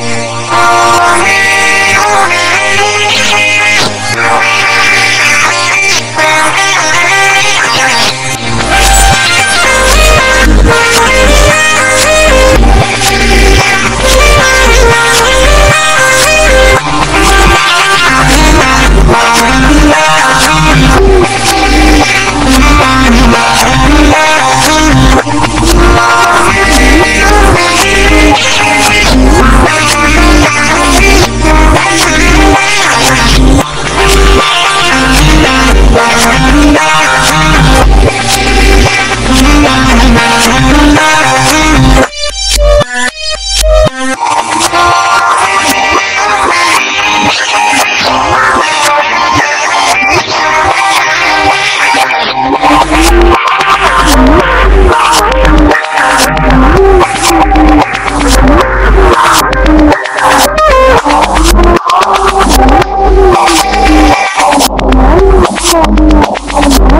Yeah. Oh,